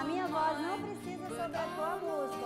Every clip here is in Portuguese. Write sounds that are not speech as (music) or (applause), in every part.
A minha voz não precisa sobrepor a música,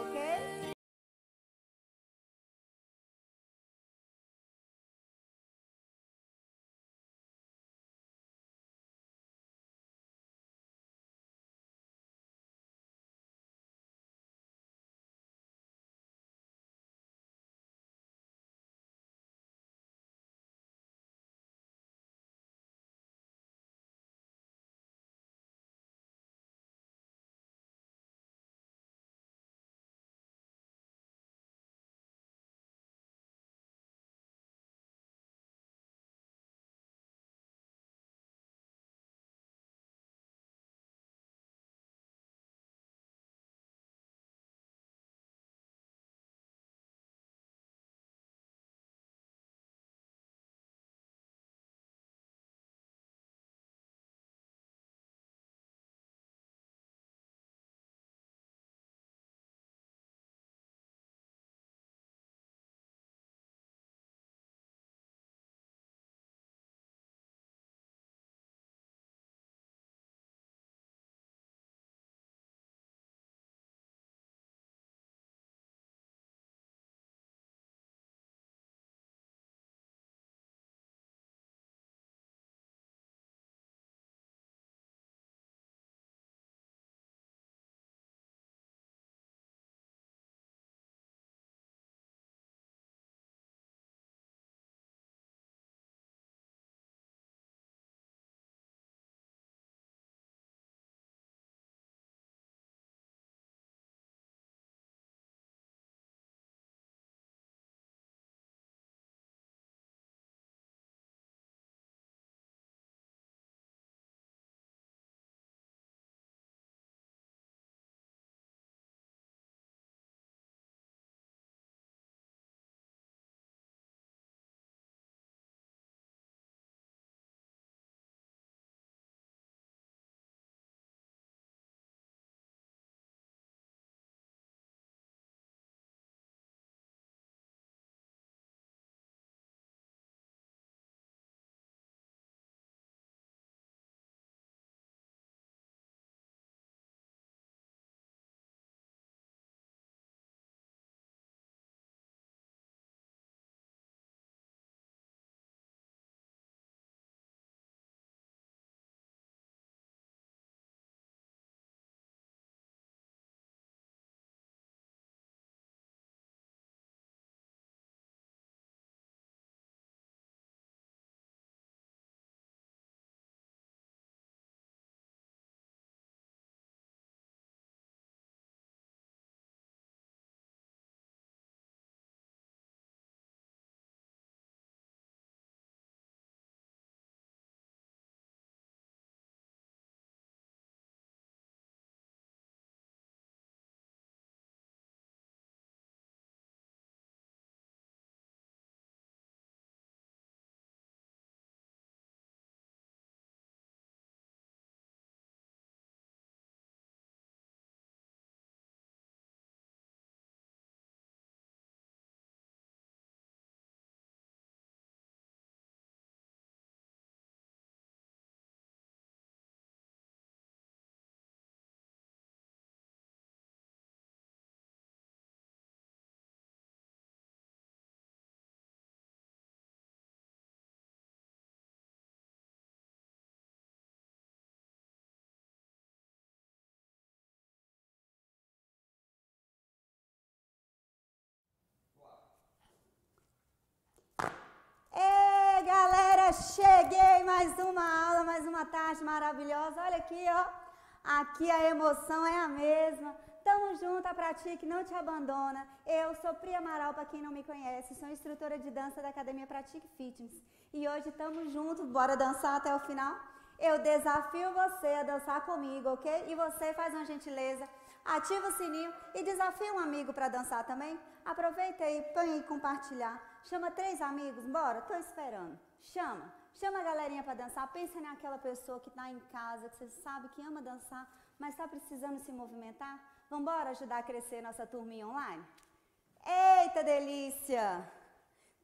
uma tarde maravilhosa. Olha aqui, ó. Aqui a emoção é a mesma. Tamo junto, a Pratique não te abandona. Eu sou Pri Amaral, para quem não me conhece, sou instrutora de dança da Academia Pratique Fitness. E hoje estamos juntos, bora dançar até o final? Eu desafio você a dançar comigo, ok? E você faz uma gentileza, ativa o sininho e desafia um amigo para dançar também. Aproveita aí, põe aí compartilhar. Chama três amigos, bora, tô esperando. Chama. Chama a galerinha para dançar. Pensa naquela pessoa que está em casa, que você sabe que ama dançar, mas está precisando se movimentar. Vamos embora ajudar a crescer nossa turminha online? Eita delícia!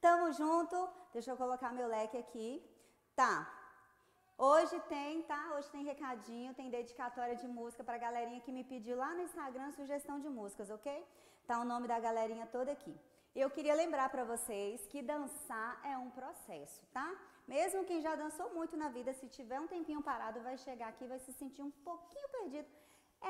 Tamo junto. Deixa eu colocar meu leque aqui. Tá. Hoje tem, tá? Hoje tem recadinho, tem dedicatória de música pra galerinha que me pediu lá no Instagram sugestão de músicas, ok? Tá o nome da galerinha toda aqui. Eu queria lembrar para vocês que dançar é um processo, tá? Mesmo quem já dançou muito na vida, se tiver um tempinho parado, vai chegar aqui e vai se sentir um pouquinho perdido.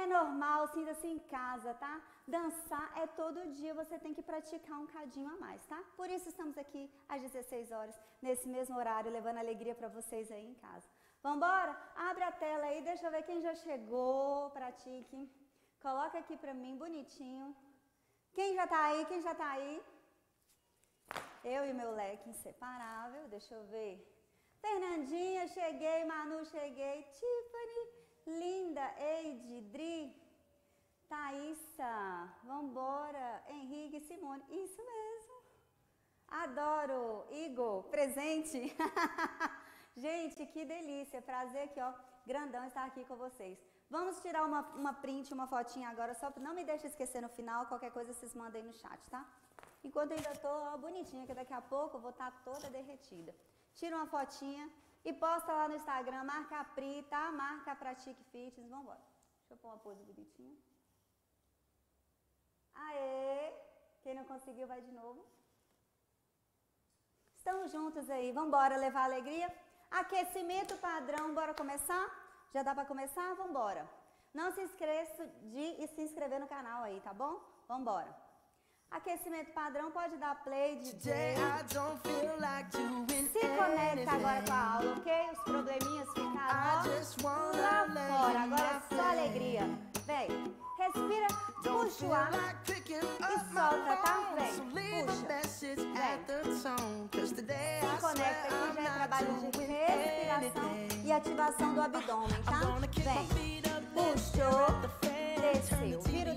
É normal, sinta-se em casa, tá? Dançar é todo dia, você tem que praticar um cadinho a mais, tá? Por isso estamos aqui às 16 horas, nesse mesmo horário, levando alegria para vocês aí em casa. Vambora? Abre a tela aí, deixa eu ver quem já chegou, pratique. Coloca aqui pra mim, bonitinho. Quem já tá aí? Quem já tá aí? Eu e meu leque inseparável, deixa eu ver. Fernandinha, cheguei. Manu, cheguei. Tiffany, linda. Eide, Dri, Thaísa, vambora. Henrique, Simone. Isso mesmo. Adoro. Igor, presente. (laughs) Gente, que delícia. Prazer aqui, ó. Grandão estar aqui com vocês. Vamos tirar uma, uma print, uma fotinha agora, só não me deixe esquecer no final, qualquer coisa vocês mandem no chat, tá? Enquanto eu ainda tô ó, bonitinha, que daqui a pouco eu vou estar tá toda derretida. Tira uma fotinha e posta lá no Instagram, marca a Pri, tá? Marca a Pratique Fitness, vamos embora. Deixa eu pôr uma pose bonitinha. Aê! Quem não conseguiu, vai de novo. Estamos juntos aí, vamos embora levar alegria? Aquecimento padrão, bora começar? Já dá para começar? Vamos embora. Não se esqueça de se inscrever no canal aí, tá bom? Vamos embora. Aquecimento padrão, pode dar play, DJ. Se conecta agora com a aula, ok? Os probleminhas ficaram lá fora. Agora é só alegria. Vem, respira, puxa o ar e solta, tá? Vem, puxa. Vem. Se conecta aqui, já é trabalho de respiração e ativação do abdômen, tá? Vem, puxou, desceu, vira o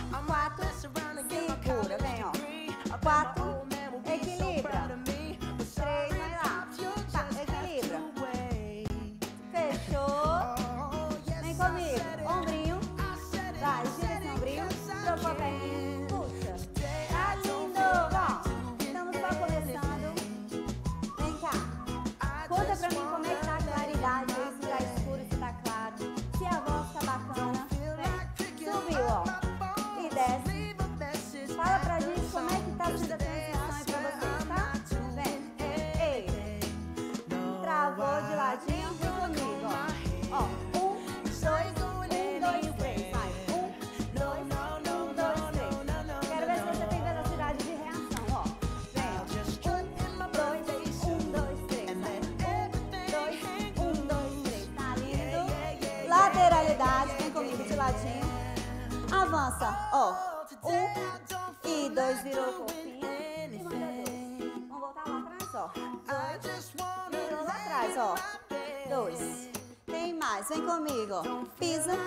Avança, ó. Um e dois, virou o corpinho. E dois. Vamos voltar lá atrás, ó. Dois, virou lá atrás, ó. Dois. Tem mais, vem comigo. Pisa.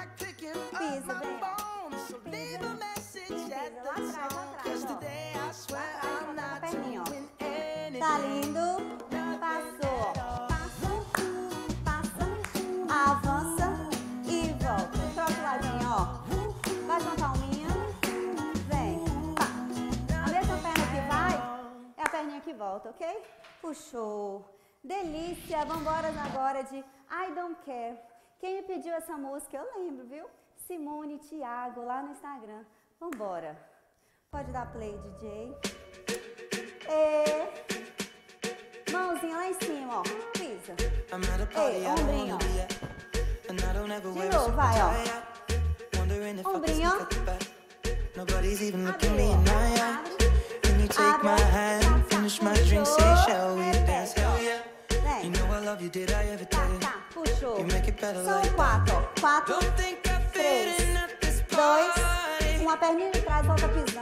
Puxou. Delícia! Vambora agora de I Don't Care. Quem me pediu essa música, eu lembro, viu? Simone Thiago, lá no Instagram. Vambora. Pode dar play, DJ. E... Mãozinha lá em cima, ó. Pisa. Ei, ombrinho. De novo, vai, ó. Ombrinho. Nobody's even looking me finish my drink, say, shall we dance? Hell yeah. You know I love you, did I ever Tá, tell you? tá. Puxou. You make it better São like quatro. Quatro, Don't think I fit três, in at this dois. Uma perninha de trás, volta pisando,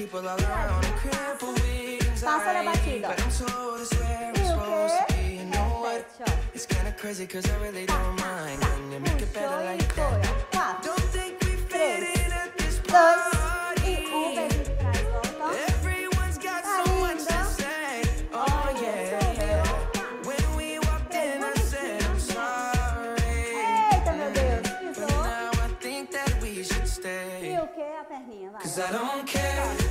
people all around are crippled with anxiety. But I'm told it's where I'm supposed to be. You know what? It's kinda crazy cause I really don't mind when you make it better like that. Don't think we fit in at this party. Pezinho de trás, volta. ó. Everyone's got so much to say. Oh yeah. When we walked in, I said I'm sorry. Eita, meu Deus. But now I think that we should stay. o que? A perninha, vai. Cause I don't care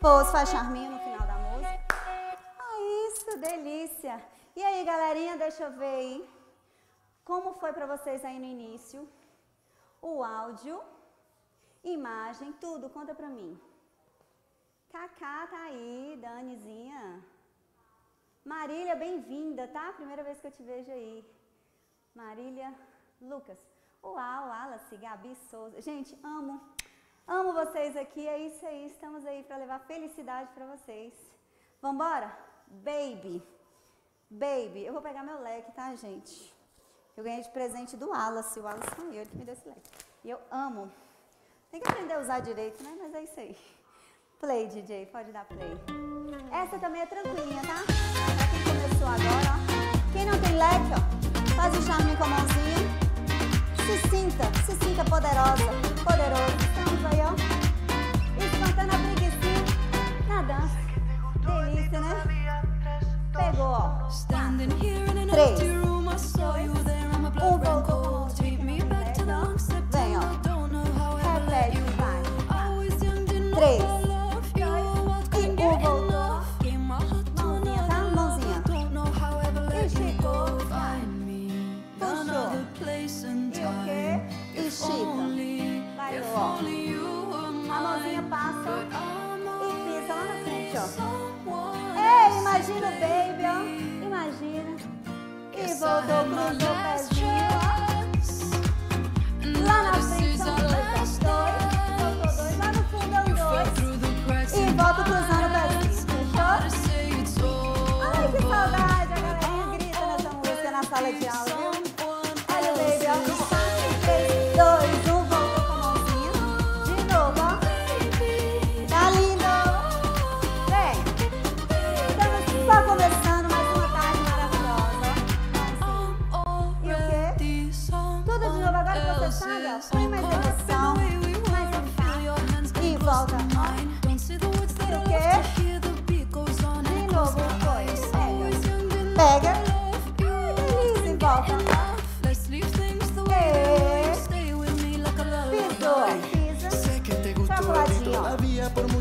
Pose, faz charminho no final da música. Ah, isso, delícia. E aí, galerinha, deixa eu ver aí. Como foi pra vocês aí no início? O áudio, imagem, tudo, conta pra mim. Cacá tá aí, Danizinha. Marília, bem-vinda, tá? Primeira vez que eu te vejo aí. Marília, Lucas. Uau, Wallace, Gabi Souza. Gente, amo. Amo vocês aqui. É isso aí. Estamos aí para levar felicidade para vocês. Vambora? Baby. Baby. Eu vou pegar meu leque, tá, gente? Eu ganhei de presente do Wallace. O Wallace foi eu, ele que me deu esse leque. E eu amo. Tem que aprender a usar direito, né? Mas é isso aí. Play, DJ. Pode dar play. Essa também é tranquilinha, tá? Pra quem começou agora, ó. Quem não tem leque, ó, faz o charme com a mãozinha. Se sinta, se sinta poderosa, poderoso. Aí, ó, espantando a preguiça na dança. Delícia, né? Pegou, ó. An Três. Imagina o baby, ó. Imagina. E voltou pro seu pezinho, ó. Lá na frente,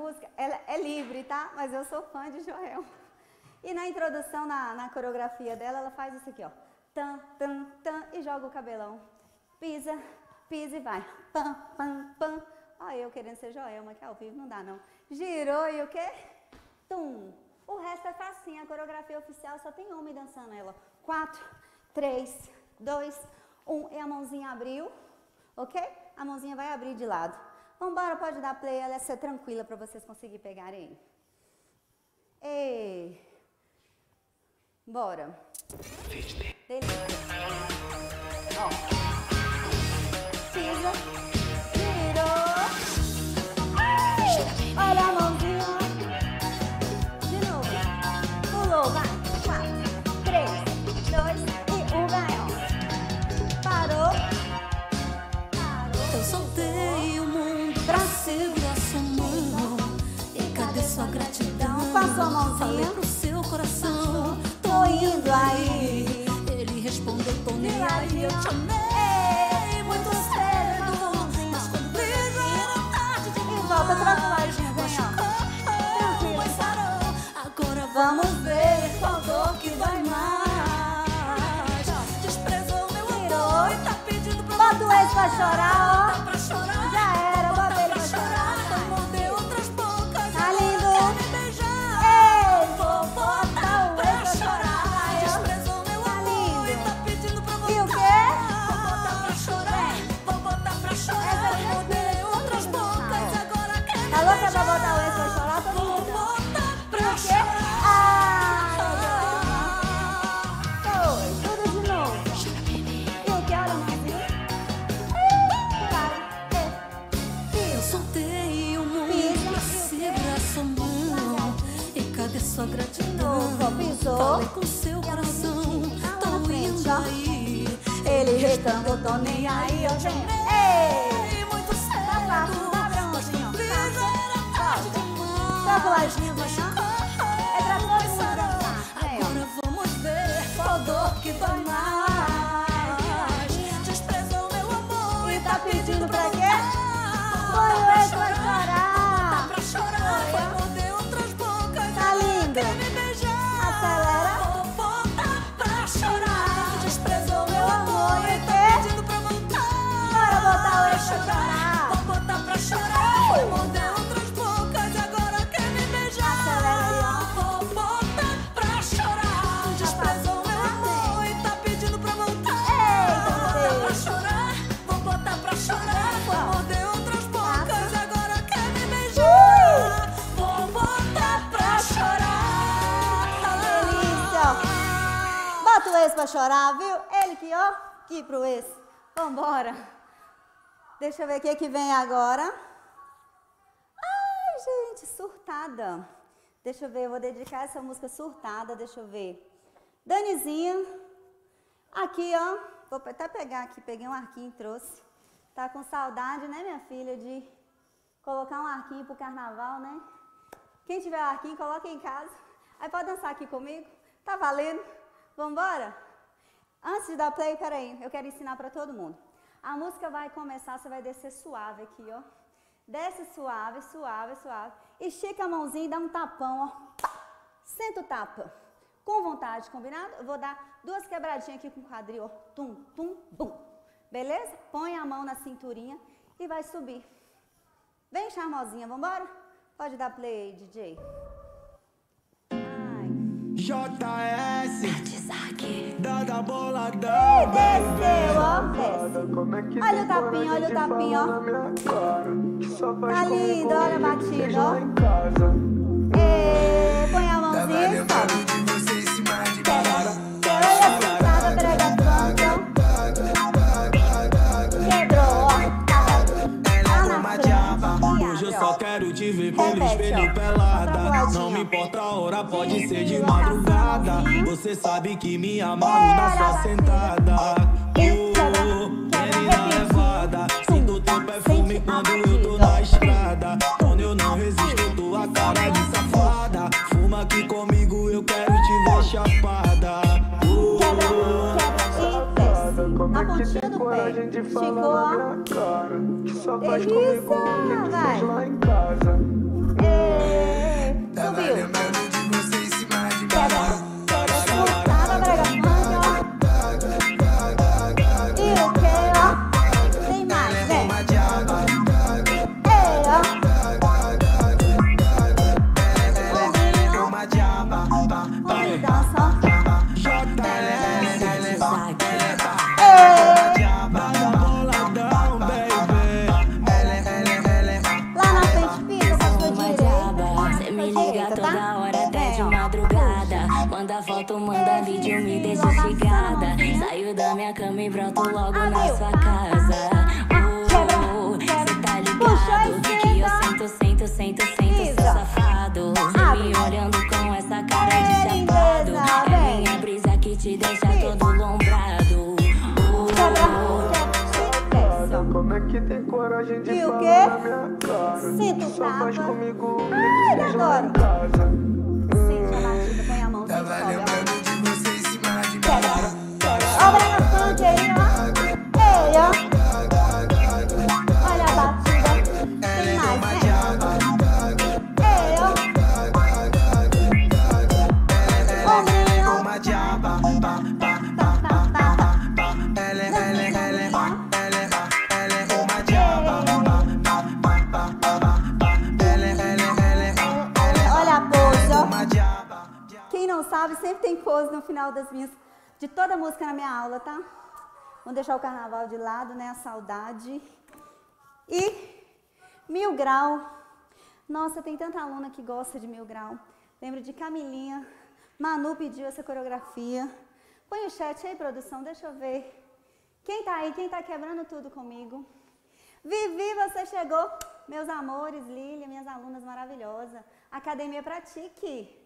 música, ela é livre, tá? Mas eu sou fã de Joel. E na introdução, na, na coreografia dela, ela faz isso aqui, ó. Tan, tan, tan, e joga o cabelão. Pisa, pisa e vai. Pam, pam, pam. Ó, eu querendo ser Joelma, que ao vivo não dá, não. Girou e o quê? Tum. O resto é facinho, a coreografia oficial só tem homem dançando ela. Quatro, três, dois, um. E a mãozinha abriu, ok? A mãozinha vai abrir de lado. Vambora, pode dar play, ela é ser tranquila para vocês conseguirem pegarem. Ei! Bora! Delícia! Ó! sua mãozinha. Pro seu coração, tô indo aí. Ele respondeu, tô nem aí, eu te amei muito cedo. Mas quando era tarde de mim. volta pra trás, vergonha. Agora vamos ver qual dor que vai mais. Desprezou meu amor e tá pedindo pra você. Bota o ex pra chorar, ó. Tá pra chorar. Vambora. Deixa eu ver o que que vem agora. Ai, gente, surtada. Deixa eu ver, eu vou dedicar essa música surtada, deixa eu ver. Danizinha, aqui, ó, vou até pegar aqui, peguei um arquinho e trouxe. Tá com saudade, né, minha filha, de colocar um arquinho pro carnaval, né? Quem tiver arquinho, coloca em casa. Aí pode dançar aqui comigo. Tá valendo? Vambora? Antes de dar play, peraí, eu quero ensinar pra todo mundo. A música vai começar, você vai descer suave aqui, ó. Desce suave, suave, suave. Estica a mãozinha e dá um tapão, ó. Senta o tapa. Com vontade, combinado? Eu vou dar duas quebradinhas aqui com o quadril, ó. Tum, tum, bum. Beleza? Põe a mão na cinturinha e vai subir. Vem, charmosinha, vambora? Pode dar play DJ. JS. Dada boladão, Ih, desceu, ó, desce. É Olha o tapinho, olha o tapinho, ó. Tá lindo, olha a batida, ó. Ê, põe a mãozinha e sobe. Quebrou, ó. Hoje eu E só quero te ver pelo espelho ó. Não me importa a hora, pode ser de madrugada. Você sabe que me amarro na sua sentada. Oh, menina levada. Sinto teu perfume quando eu tô na estrada. Quando eu não resisto, tua cara de safada. Fuma aqui comigo, eu quero te ver chapada. Oh. Como é que pontinha tem do coragem de pé. falar na minha cara? Que só faz comigo o que vai. fez lá em casa. Só faz comigo Ai, adoro. Sempre tem pose no final das minhas, de toda música na minha aula, tá? Vamos deixar o carnaval de lado, né? A saudade. E Mil Grau. Nossa, tem tanta aluna que gosta de Mil Grau. Lembro de Camilinha. Manu pediu essa coreografia. Põe o chat aí, produção, deixa eu ver. Quem tá aí? Quem tá quebrando tudo comigo? Vivi, você chegou. Meus amores, Lília, minhas alunas maravilhosas. Academia Pratique.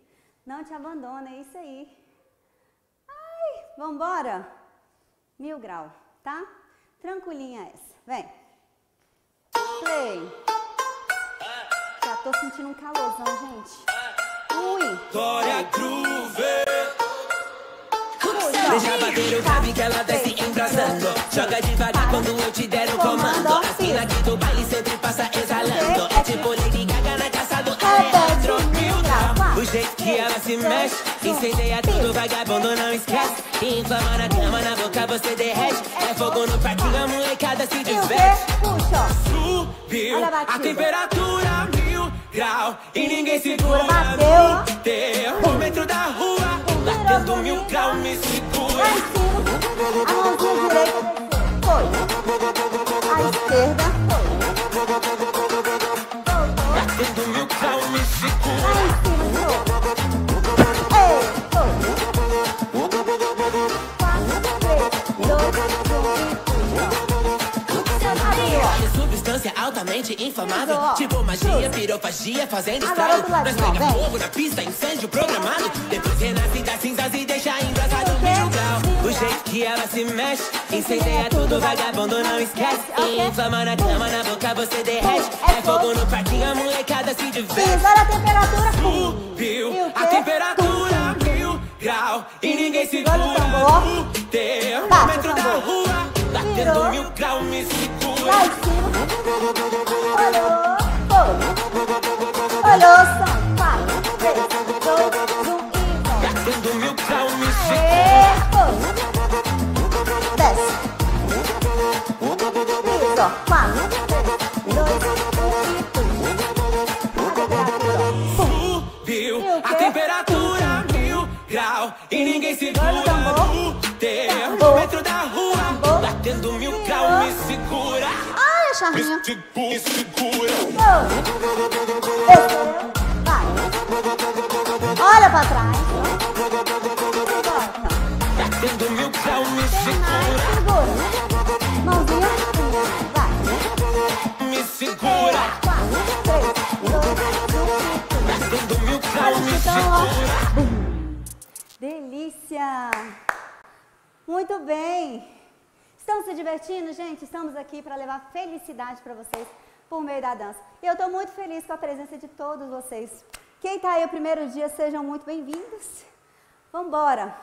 Não te abandona, é isso aí. Ai, vambora. Mil grau. tá? Tranquilinha essa. Vem. Play. Já tô sentindo um calorzão, gente. Ui. Glória Groove. Deixa bater o grave que ela desce embrasando. Joga devagar quando eu te der o comando. As mina aqui do baile sempre passa exalando. É tipo que ela se mexe, incendeia tudo, vagabundo não esquece. E inflama na cama, na boca você derrete. É fogo no parquinho, a molecada se E o diverte. Subiu a temperatura mil grau e ninguém segura Bateu, ó. no termômetro da rua. Batendo mil grau me segura. A mãozinha direita. Foi. A esquerda. Foi. Batendo mil grau me segura. Ó. Tipo magia, pirofagia, fazendo Agora estrago. do lado, Nós pega fogo na pista, incêndio programado. Depois renasce das cinzas e deixa embrasado O grau. O jeito que ela se mexe, incendeia tudo, vagabundo não esquece. Inflama na cama, na boca você derrete. É É fogo no parquinho, a molecada se diverte. Olha a temperatura. Subiu a temperatura mil grau e ninguém segura o termômetro da rua. Batendo mil grau me segura. Lá em. Olhou. Olhou, quatro, três, dois, um e vai. Isso, ó. Dois, um. Subiu a temperatura mil grau e ninguém segura Me segura. Desceu. Vai. Olha pra trás. Volta. Batendo mil grau me segura. Mãozinha. Vai. Me segura. Quatro, três, dois, um. Batendo mil grau me Então, segura. Delícia! Muito bem! Estão se divertindo, gente? Estamos aqui para levar felicidade para vocês por meio da dança. E eu estou muito feliz com a presença de todos vocês. Quem está aí o primeiro dia, sejam muito bem-vindos. Vamos embora!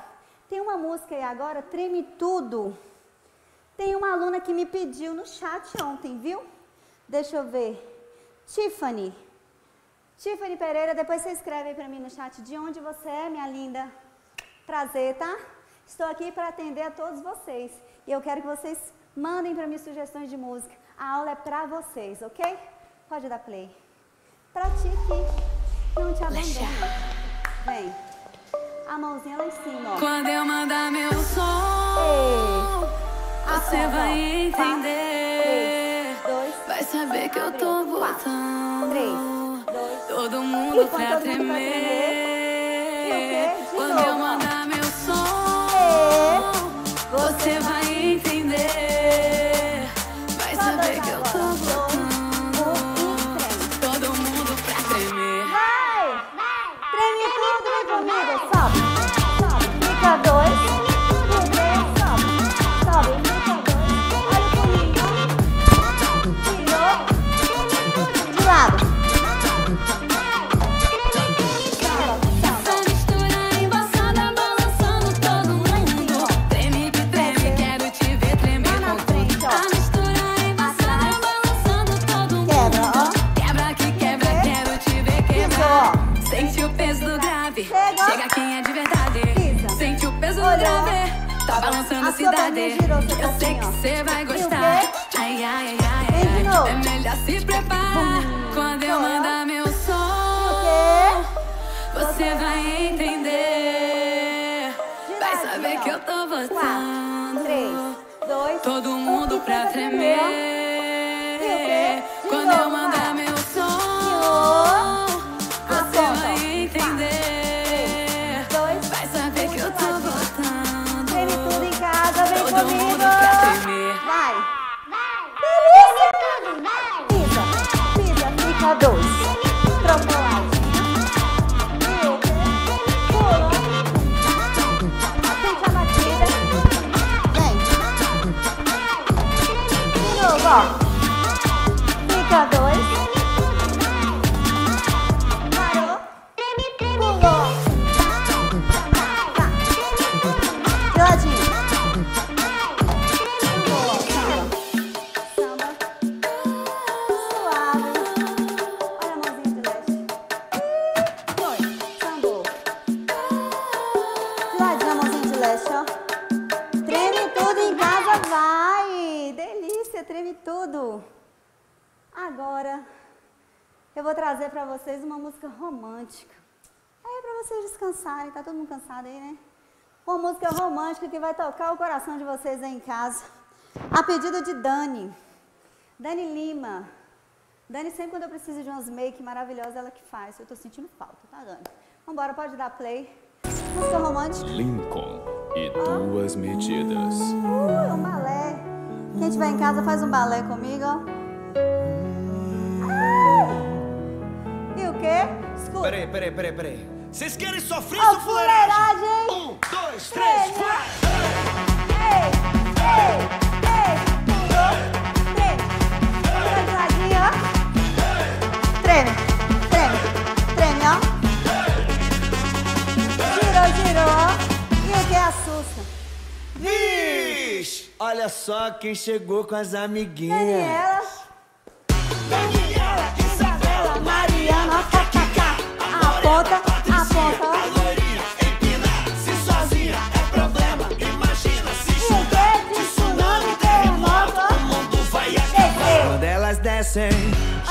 Tem uma música aí agora, Treme Tudo. Tem uma aluna que me pediu no chat ontem, viu? Deixa eu ver. Tiffany. Tiffany Pereira, depois você escreve aí pra mim no chat de onde você é, minha linda. Prazer, tá? Estou aqui para atender a todos vocês. E eu quero que vocês mandem para mim sugestões de música. A aula é pra vocês, ok? Pode dar play. Pratique. Não te abandone. Vem. A mãozinha lá em cima, ó. Quando eu mandar meu som, Ei. você vai ó. entender. Quatro, três, dois, Vai saber que eu tô botando três, dois, todo mundo E pra todo mundo pra E o tremer. quê? De Quando novo, eu ó. mandar meu som, você vai entender. Agora, eu vou trazer para vocês uma música romântica. É para vocês descansarem, tá todo mundo cansado aí, né? Uma música romântica que vai tocar o coração de vocês aí em casa. A pedido de Dani. Dani Lima. Dani, sempre quando eu preciso de umas make maravilhosas, ela que faz. Eu tô sentindo falta, tá, Dani? Vambora, pode dar play. Música romântica. Lincoln e duas medidas. Uh, é um balé. Quem estiver em casa faz um balé comigo, ó. Escuta. Peraí, peraí, peraí, peraí. Vocês querem sofrer ou fuleiragem? fuleiragem. Um, dois, três, Treme. vai! Ei, ei! Olha só quem chegou com as amiguinhas. Daniela. Daniela, Isabela, Mariana, kkk. Desceu. Quando elas descem,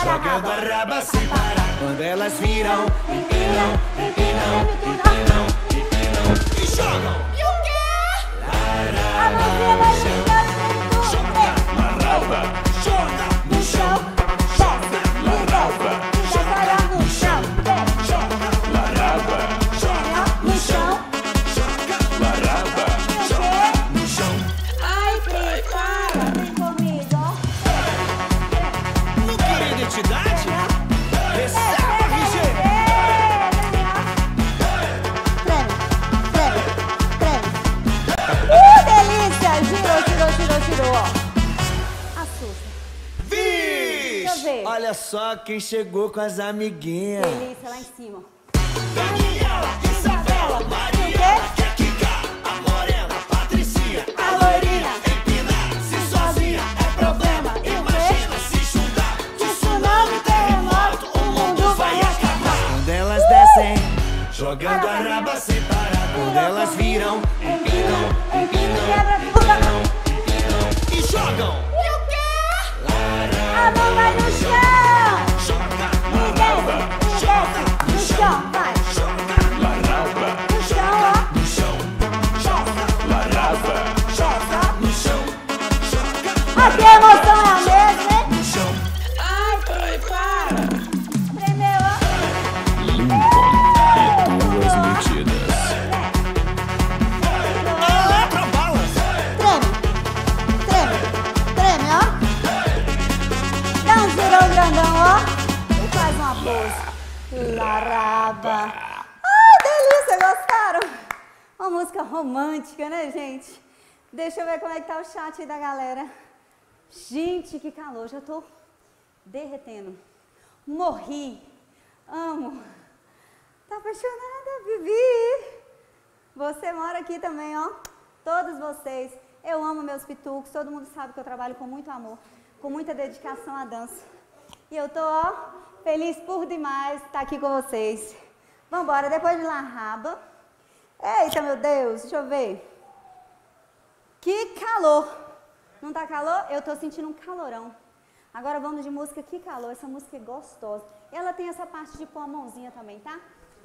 jogando a raba sem parar. Quando elas viram, empinam, empinam, empinam quem chegou com as amiguinhas. Delícia lá em cima. Pose. Laraba. Ai, delícia, gostaram? Uma música romântica, né, gente? Deixa eu ver como é que tá o chat aí da galera. Gente, que calor, já tô derretendo. Morri. Amo. Tá apaixonada, Vivi? Você mora aqui também, ó. Todos vocês. Eu amo meus pitucos. Todo mundo sabe que eu trabalho com muito amor, com muita dedicação à dança. E eu tô, ó, feliz por demais estar aqui com vocês. Vambora, depois de La Raba. Eita, meu Deus, deixa eu ver. Que calor! Não tá calor? Eu tô sentindo um calorão. Agora vamos de música Que Calor. Essa música é gostosa. Ela tem essa parte de pôr a mãozinha também, tá?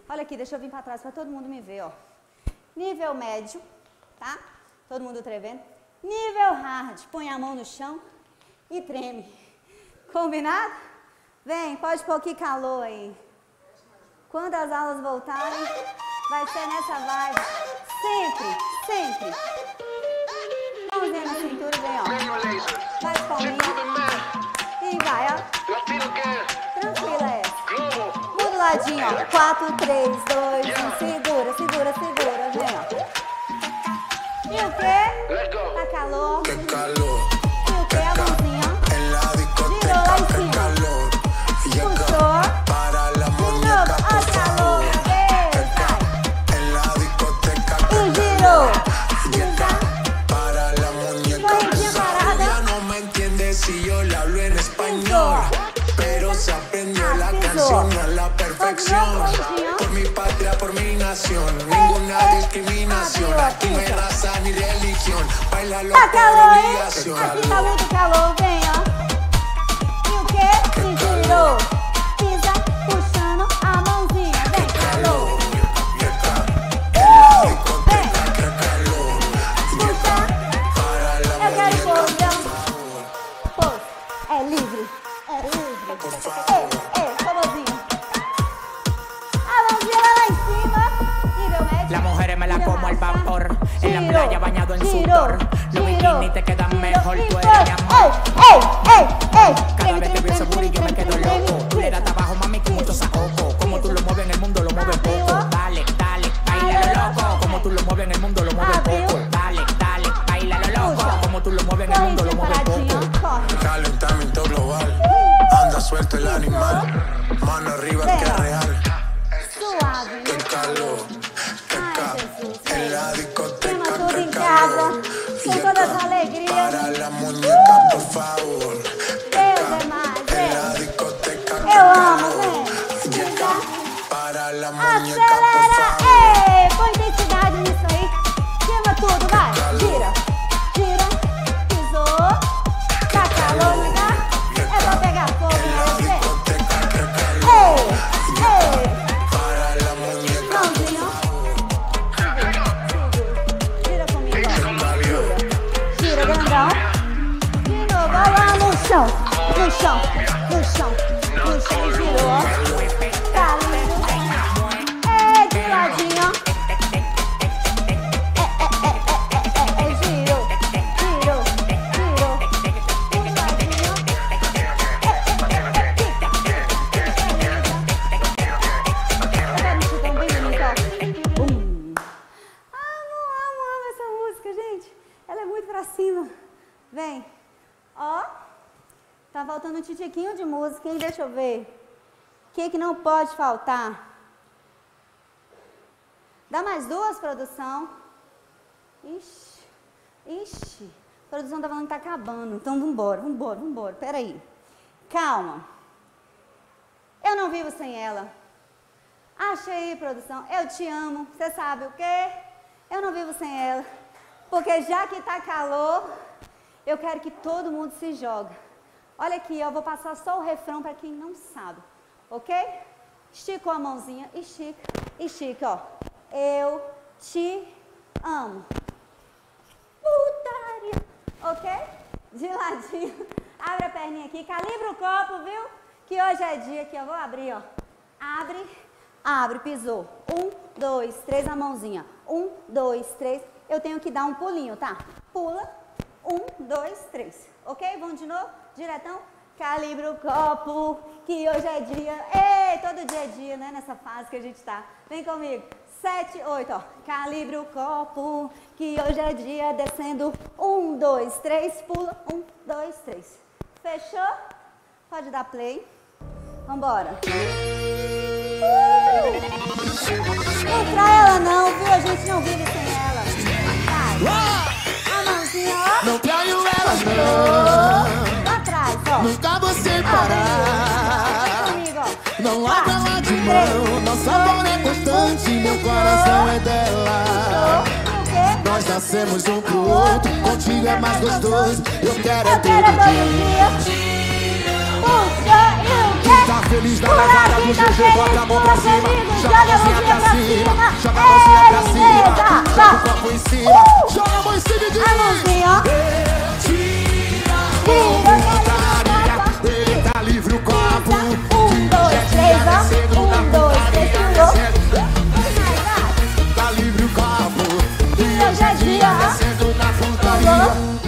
Olha aqui, deixa eu vir pra trás pra todo mundo me ver, ó. Nível médio, tá? Todo mundo tremendo. Nível hard, põe a mão no chão e treme. Combinado? Vem, pode pôr que calor aí. Quando as aulas voltarem, vai ser nessa vibe. Sempre, sempre. Mãozinha na cintura, vem, ó. Vai palminha. E vai, ó. Tranquila essa. Muda o ladinho, ó. 4, 3, 2, 1. Segura, segura, segura. Vem, ó. E o quê? Tá calor. Qué calor Tá calor, hein? Aqui tá muito calor, vem, ó. E o quê? Se mejor. Tú eres mi amor. Ey, ey, ey, ey. Pode faltar? Dá mais duas, produção. Ixi. Ixi. A produção tá falando que tá acabando. Então vambora, vambora, vambora. Peraí. Calma. Eu não vivo sem ela. Acha aí, produção. Eu te amo. Você sabe o quê? Eu não vivo sem ela. Porque já que tá calor, eu quero que todo mundo se joga. Olha aqui, eu vou passar só o refrão para quem não sabe. Ok? Esticou a mãozinha, estica, estica, ó. Eu te amo. Putaria. Ok? De ladinho. (laughs) Abre a perninha aqui, calibra o copo, viu? Que hoje é dia que eu vou abrir, ó. Abre, abre, pisou. Um, dois, três, a mãozinha. Um, dois, três. Eu tenho que dar um pulinho, tá? Pula. Um, dois, três. Ok? Vamos de novo? Diretão? Calibra o copo, que hoje é dia. Ei, todo dia é dia, né? Nessa fase que a gente tá. Vem comigo. Sete, oito, ó. Calibra o copo, que hoje é dia. Descendo. Um, dois, três. Pula. Um, dois, três. Fechou? Pode dar play. Vambora. Não trai ela não, viu? A gente não vive sem ela. Vai. A mãozinha, ó. Não traio ela não, Lá atrás, ó. nunca vou Vem separar. comigo, ó. Não larga ela de mão, nosso amor é constante, meu coração é dela. Nós nascemos um pro outro, contigo é mais gostoso. Eu quero é Eu quero todo dia. quê? Tá feliz Pula, levada do GG, bota a mão pra cima. Joga a mãozinha pra cima, joga a mãozinha pra cima. Joga o copo em cima, joga a mão em cima e diz: A mãozinha, ó. Três, ó. Um, dois, três, pulou. Tá livre o copo. Que hoje é dia, ó. Descendo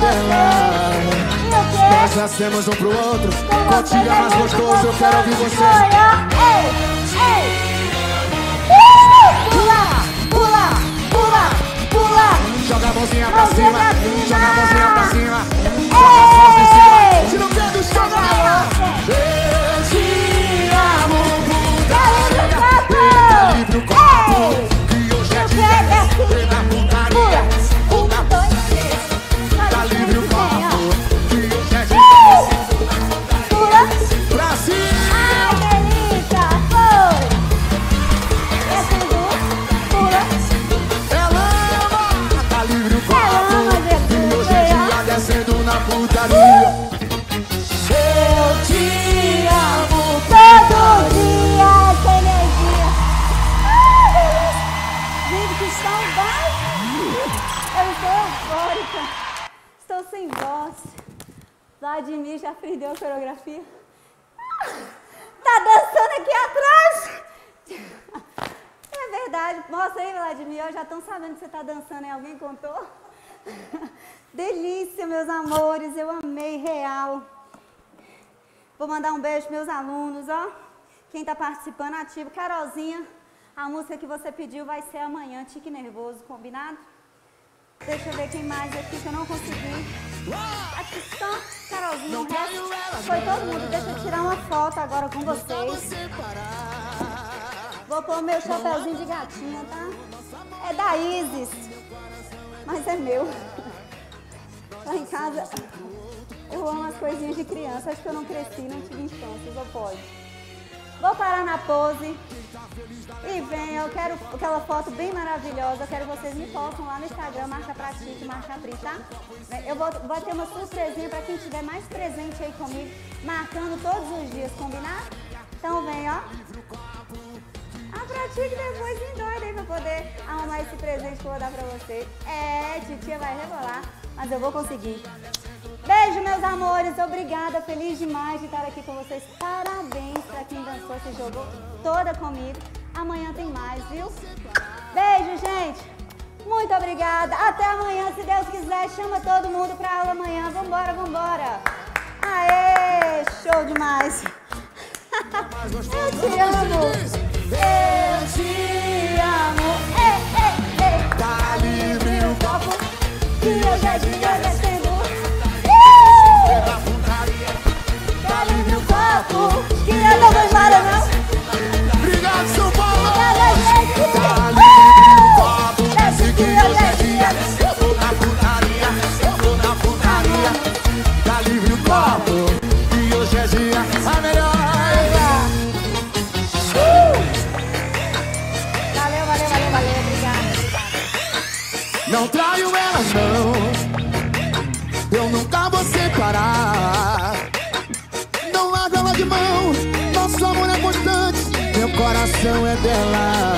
dela. O? Nós nascemos um pro outro, contigo é mais gostoso, eu quero ouvir você. Pula, pula, pula, pula. Joga a mãozinha pra cima, joga a mãozinha pra cima, joga as mãos em cima. Se não quer do chão, galera. Eu te amo, puta. livre o Livre o copo. Beijo meus alunos, ó. Quem está participando ativo. Carolzinha, a música que você pediu vai ser amanhã, Tique Nervoso, combinado? Deixa eu ver quem mais aqui que eu não consegui. Aqui só Carolzinha, o resto foi todo mundo. Deixa eu tirar uma foto agora com vocês. Vou pôr meu chapéuzinho de gatinha, tá? É da Isis, mas é meu. Lá em casa, eu amo as coisinhas de criança. Acho que eu não cresci, não tive infância, só pode. Vou parar na pose. E vem, eu quero aquela foto bem maravilhosa. Eu quero que vocês me postam lá no Instagram, marca pra marca Pri, tá? Eu vou, vai ter uma surpresinha pra quem estiver mais presente aí comigo, marcando todos os dias, combinado? Então vem, ó. A Pratique depois me doida aí pra poder arrumar esse presente que eu vou dar pra vocês. É, titia vai rebolar, mas eu vou conseguir. Beijo, meus amores. Obrigada. Feliz demais de estar aqui com vocês. Parabéns pra quem dançou, se jogou toda comigo. Amanhã tem mais, viu? Beijo, gente. Muito obrigada. Até amanhã, se Deus quiser. Chama todo mundo pra aula amanhã. Vambora, vambora. Aê, show demais. Eu te amo. Eu te amo. Ei, ei, ei. Tá livre o copo, Que eu já tinha eu não vou coração é dela